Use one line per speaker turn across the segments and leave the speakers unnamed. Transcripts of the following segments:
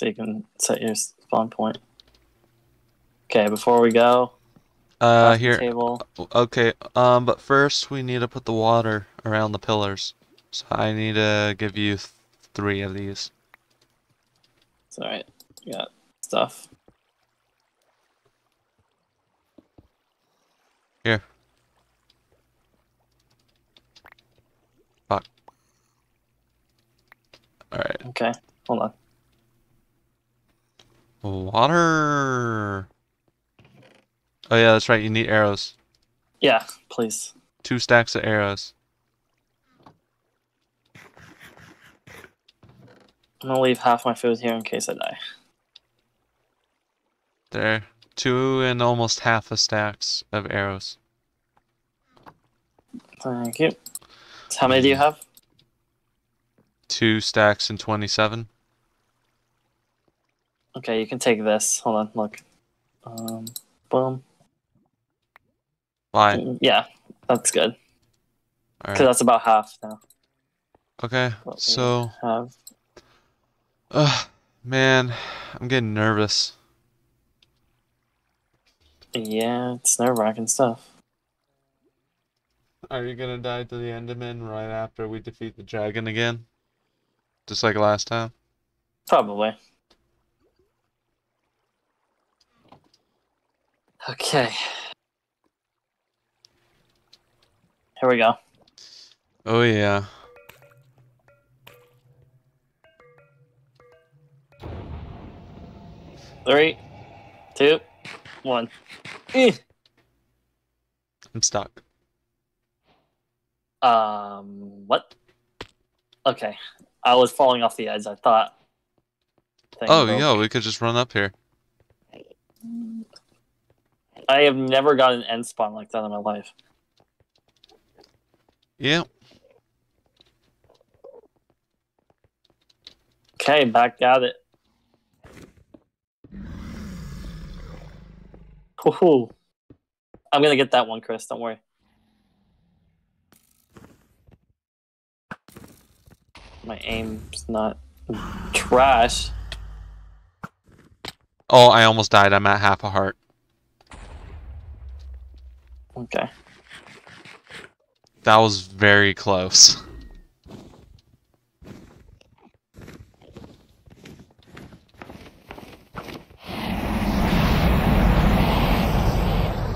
so you can set your spawn point. Okay, before we go,
Uh, here.
table.
Okay. Um, but first we need to put the water around the pillars. So I need to give you th three of these.
It's alright. Got stuff.
Here. Fuck. Alright.
Okay, hold on.
Water. Oh yeah, that's right. You need arrows.
Yeah, please.
Two stacks of arrows.
I'm gonna leave half my food here in case I die.
There. Two and almost half a stacks of arrows.
Thank you. How many do you hmm. have?
Two stacks and 27.
Okay, you can take this. Hold on, look. Um, boom.
Why?
Yeah, that's good. Because
Alright.
that's about half now.
Okay. So,
have.
ugh, man, I'm getting nervous.
Yeah, it's nerve wracking stuff.
Are you gonna die to the Enderman right after we defeat the dragon again? Just like last time?
Probably. Okay. Here we go.
Oh yeah.
Three, two, one. Eh.
I'm stuck.
Um, what? Okay. I was falling off the edge, I thought. Thing
Oh,
broke.
yeah, we could just run up here.
I have never got an end spawn like that in my life.
Yeah.
Okay, back at it. Woohoo. I'm gonna get that one, Chris. Don't worry. My aim's not trash.
Oh, I almost died. I'm at half a heart.
Okay.
That was very close.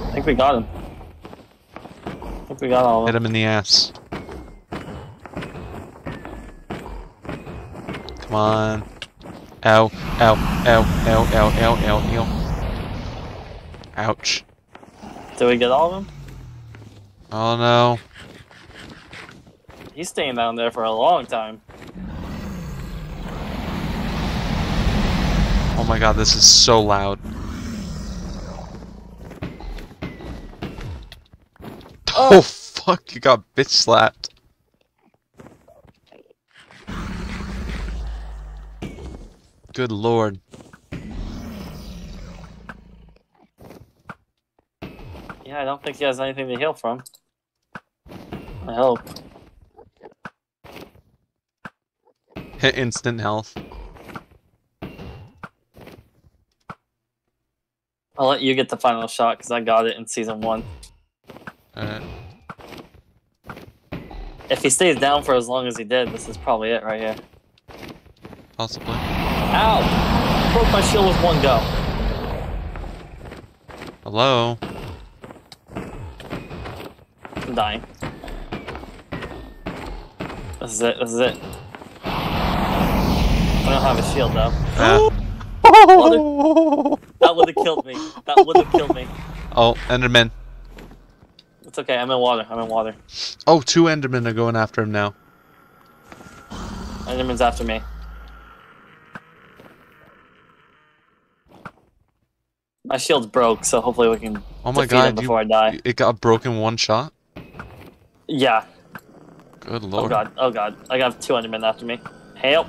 I think we got him. I think we got all of
Hit him in the ass. Come on. Ow, ow, ow, ow, ow, ow, ow, ow. Ouch.
Did we get all of them?
Oh no.
He's staying down there for a long time.
Oh my god, this is so loud. Oh, oh fuck, you got bitch slapped. Good lord.
Yeah, I don't think he has anything to heal from. I hope.
Hit instant health.
I'll let you get the final shot because I got it in season one.
Alright.
If he stays down for as long as he did, this is probably it right here.
Possibly.
Ow! Broke my shield with one go.
Hello?
I'm dying. This is it. This is it. I don't have a shield though.
Oh!
That would have killed me. That would have killed me.
Oh, Enderman.
It's okay. I'm in water. I'm in water.
Oh, two Endermen are going after him now.
Enderman's after me. My shield's broke, so hopefully we can
Oh my
defeat him
god,
before
you,
I die.
it got broken one shot?
Yeah.
Good
Oh god. Oh god. I got two Endermen after me. Help!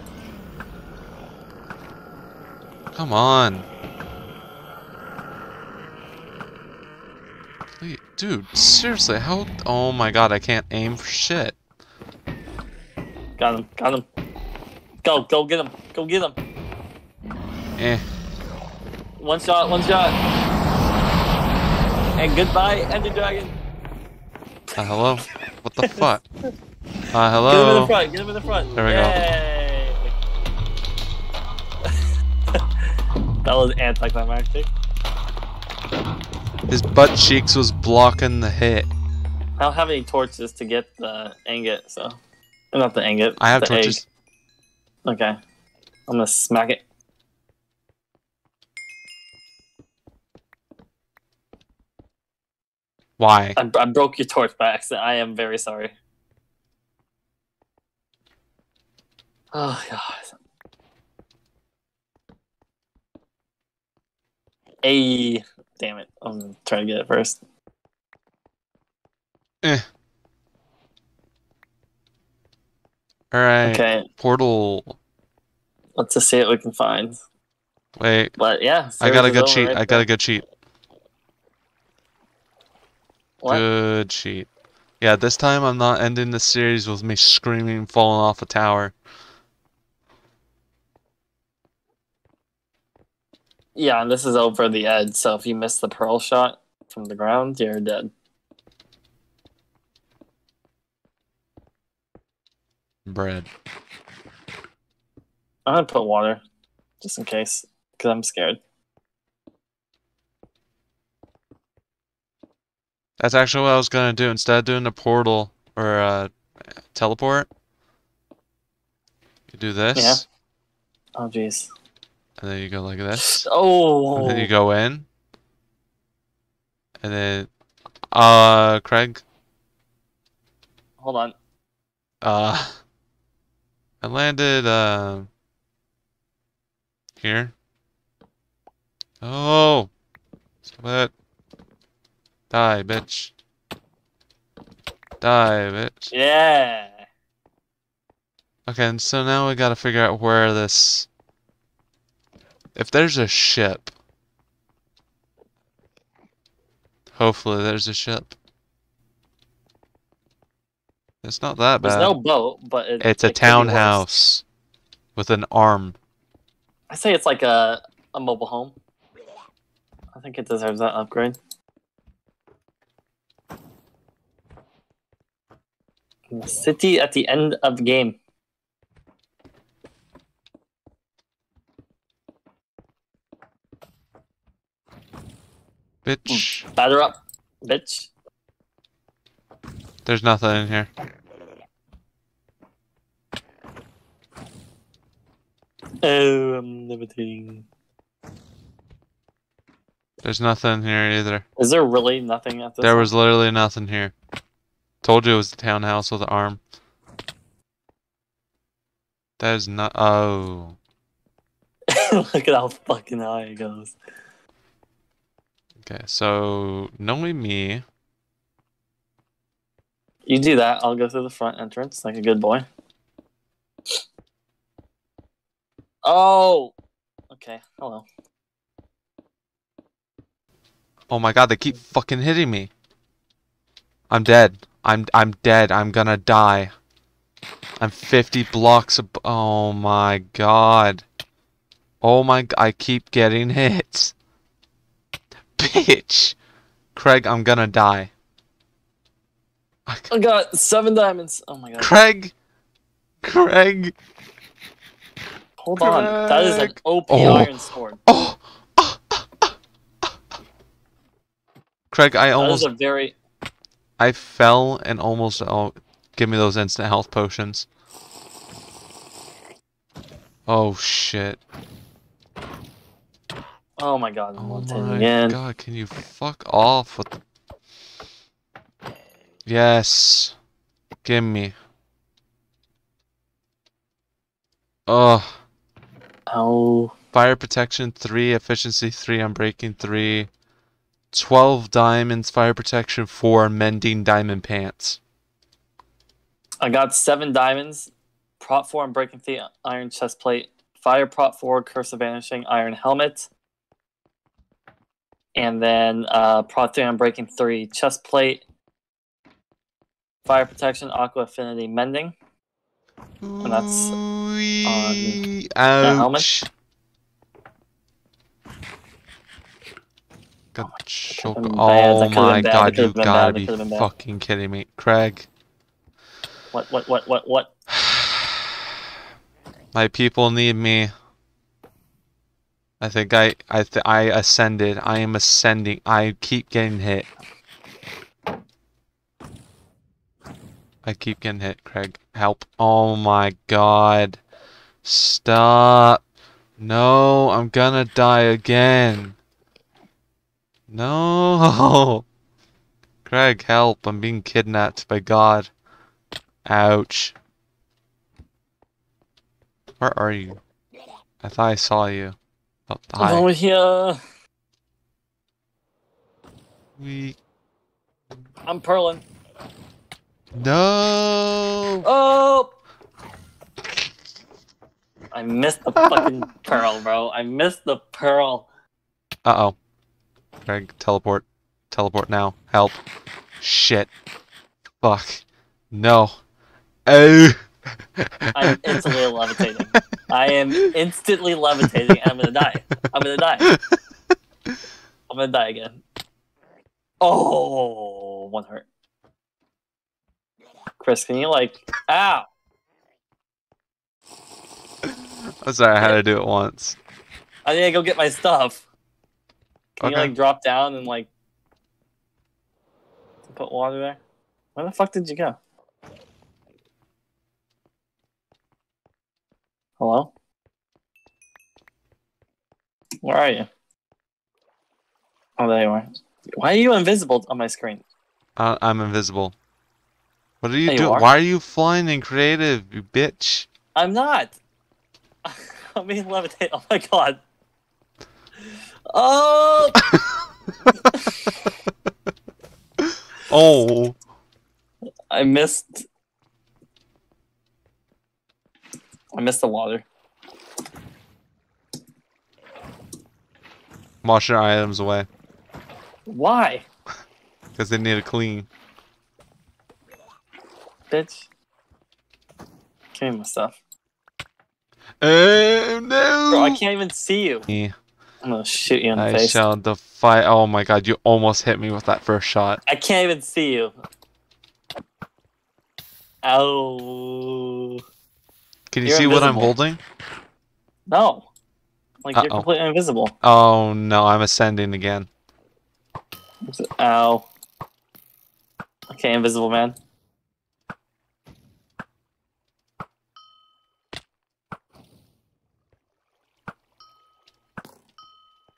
Come on. Dude, seriously, how? Oh my god, I can't aim for shit.
Got him. Got him. Go. Go get him. Go get him.
Eh.
One shot, one shot. And goodbye, Ender Dragon.
Uh, hello? What the fuck? Uh, hello.
Get him in the front, get him in the front.
There we go.
go. that was anticlimactic.
His butt cheeks was blocking the hit.
I don't have any torches to get the ingot, so. Not the ingot.
I have torches.
Egg. Okay. I'm gonna smack it.
Why?
I, I broke your torch by accident. I am very sorry. Ah, oh god. Hey, damn it! I'm trying to get it first. Eh.
Alright.
Okay,
Portal.
let's just see what we can find.
Wait.
But yeah,
I got a
series
good cheat.
right
I got
there.
a good cheat.
What?
Good cheat. Yeah, this time I'm not ending the series with me screaming falling off a tower.
Yeah, and this is over the edge, so if you miss the pearl shot from the ground, you're dead.
Bread.
I'm gonna put water, just in case, because I'm scared.
That's actually what I was gonna do. Instead of doing a portal or a teleport, you do this,
Yeah. Oh jeez.
And then you go like this,
Oh.
and then you go in, and then, uh, Craig,
Hold on.
uh, I landed, uh, here. Oh, split. Die, bitch. Die, bitch.
Yeah.
Okay, and so now we gotta figure out where this. If there's a ship. Hopefully there's a ship. It's not that bad.
There's no boat, but it,
it's a
it could be worse.
townhouse with an arm.
I say it's like a a mobile home. I think it deserves that upgrade. The city at the end of the game.
Bitch.
Batter up, bitch.
There's nothing in here.
Um, oh, I'm levitating.
There's nothing here either.
Is there really nothing at this?
There was literally nothing here. Told you it was the townhouse with an arm. That is not. Oh.
Look at how fucking high it goes.
Okay, so knowing me,
You do that, I'll go through the front entrance like a good boy. Oh! Okay, oh hello.
oh my god, they keep fucking hitting me. I'm dead. I'm I'm dead. I'm gonna die. I'm 50 blocks ab- Oh my god. Oh my I keep getting hit. Bitch. Craig, I'm gonna die. I
got seven diamonds. Oh my god.
Craig. Craig.
Hold on. That is an
Craig.
OP
Oh.
iron sword.
Oh. Craig, I
That is
almost
a very.
I fell and almost oh give me those instant health potions. Oh shit.
Oh my god, I'm
Oh my
again.
god, can you fuck off with the... Yes. Give me. Ugh.
Oh.
Fire protection 3, efficiency 3, unbreaking 3. 12 diamonds, fire protection 4, mending diamond pants.
I got seven diamonds, prop four unbreaking three iron chest plate, fire prop four, curse of vanishing iron helmet, and then uh, Prod 3 Unbreaking 3, Chest Plate, Fire Protection, Aqua Affinity, Mending. And that's
on
that helmet.
Oh
god, oh
my,
oh my
god, you gotta be fucking kidding me. Craig.
What, what, what, what, what?
my people need me. I think I I th I ascended. I am ascending. I keep getting hit. I keep getting hit, Craig. Help. Oh my god. Stop. No, I'm gonna die again. No. Craig, help. I'm being kidnapped by God. Ouch. Where are you? I thought I saw you. Oh,
I'm
hi.
over here.
We...
I'm pearling.
No!
Oh! I missed the fucking pearl, bro. I missed the pearl.
Uh-oh. Craig, teleport. Teleport now. Help. Shit. Fuck. No. Oh.
I'm instantly levitating. I am instantly levitating and I'm gonna die. I'm gonna die. I'm gonna die again. Oh, one hurt. Chris, can you like, ow!
I'm sorry, I had to do it once.
I need to go get my stuff. Can you like drop down and like put water there? Where the fuck did you go? Hello? Where are you? Oh, there you are. Why are you invisible on my screen?
Uh, I'm invisible. What are you
There you
doing?
are.
Why are you flying in creative, you bitch?
I'm not. I'm being levitated. Oh my god. Oh!
Oh.
I missed. I missed the water.
Wash your items away.
Why,
Because they need to clean.
bitch? Give me my stuff.
Oh no!
Bro, I can't even see you.
Me.
I'm gonna shoot you in the
I
face.
shall defy. Oh my god, you almost hit me with that first shot.
I can't even see you. Ow.
Can you
You're
see what I'm holding?
No. Like, you're completely invisible.
Oh no, I'm ascending again.
Ow. Okay, invisible man.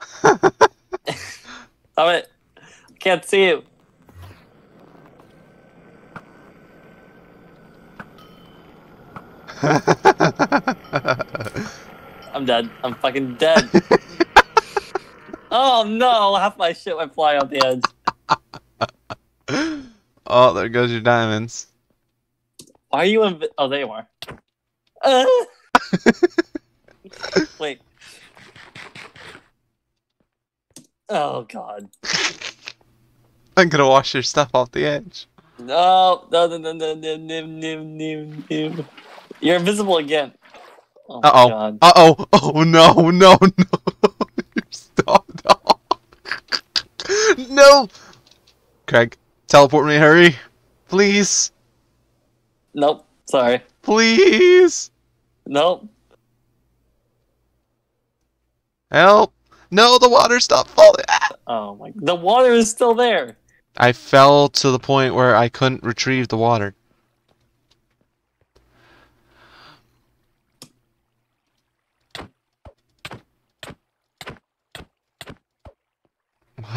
Stop it. I can't see you. I'm dead. I'm fucking dead. oh no, half my shit went flying off the edge.
oh, there goes your diamonds.
Why are you in? Oh, there you are. Uh. Wait. Oh god.
I'm gonna wash your stuff off the edge.
No, no, no, no, no, no, no, no, no, no. You're invisible again. Oh
Uh-oh.
god.
Uh oh. Oh no, no, no. Stop. No. no. Craig, teleport me, hurry. Please.
Nope. Sorry.
Please.
Nope.
Help. No, the water stopped falling. Ah!
Oh my. The water is still there.
I fell to the point where I couldn't retrieve the water.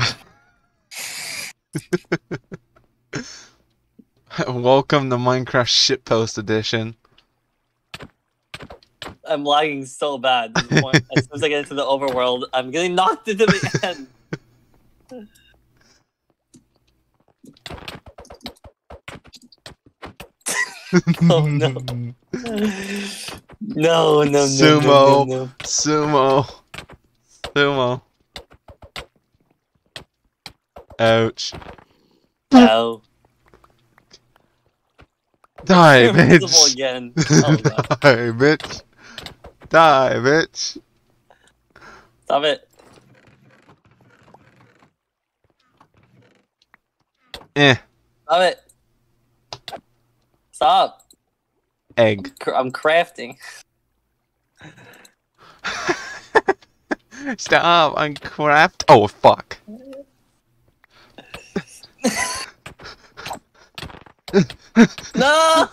Welcome to Minecraft Shitpost Edition.
I'm lagging so bad. as soon as I get into the overworld, I'm getting knocked into the end. Oh, no. No, no, no, no,
Sumo.
no, no.
Sumo. Sumo. Ouch.
Ow.
Die, bitch.
again. Oh.
Die, bitch. Die, bitch.
Stop it.
Eh.
Stop it. Stop.
Egg.
Cr- I'm crafting.
Stop. I'm craft. Oh fuck.
No.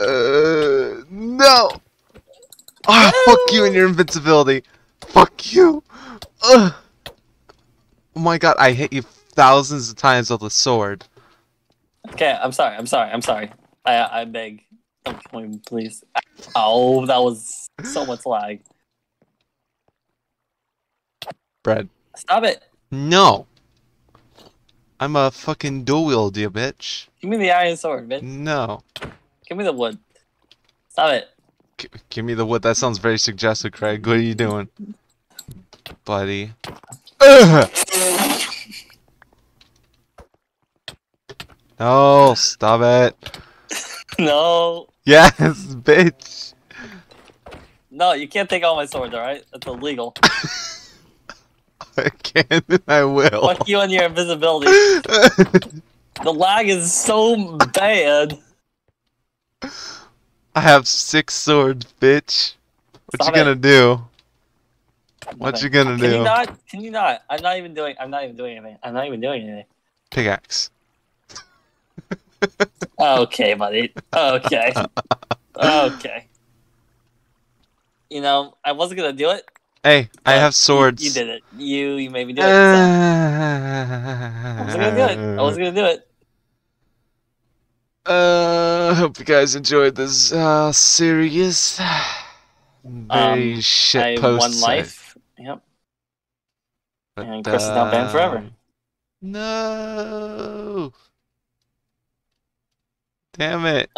Uh, no. Ah, fuck you and your invincibility. Fuck you. Ugh. Oh my god, I hit you thousands of times with a sword.
okay, I'm sorry. I'm sorry. I'm sorry. I I beg. Don't kill me, please. Oh, that was so much lag.
Bread.
Stop it.
No. I'm a fucking dual wield, you bitch.
Give me the iron sword, bitch.
No.
Give me the wood. Stop it.
G- give me the wood. That sounds very suggestive, Craig. What are you doing? Buddy. Ugh. No, stop it.
No.
Yes, bitch.
No, you can't take all my swords, alright? That's illegal.
I can and I will.
Fuck you and your invisibility. The lag is so bad.
I have six swords, bitch. What
Stop
you
it.
gonna do? What you gonna
Can you not? Can you not? I'm not even doing. I'm not even doing anything. I'm not even doing anything.
Pickaxe.
Okay, buddy. Okay. Okay. You know, I wasn't gonna do it.
Hey, I have swords.
You, did it. You you made me do it. so I wasn't gonna do it. I wasn't gonna do it.
Uh, hope you guys enjoyed this uh series. Very
Um,
shit
I
post.
won life. Yep. and Chris is now banned forever.
No. Damn it.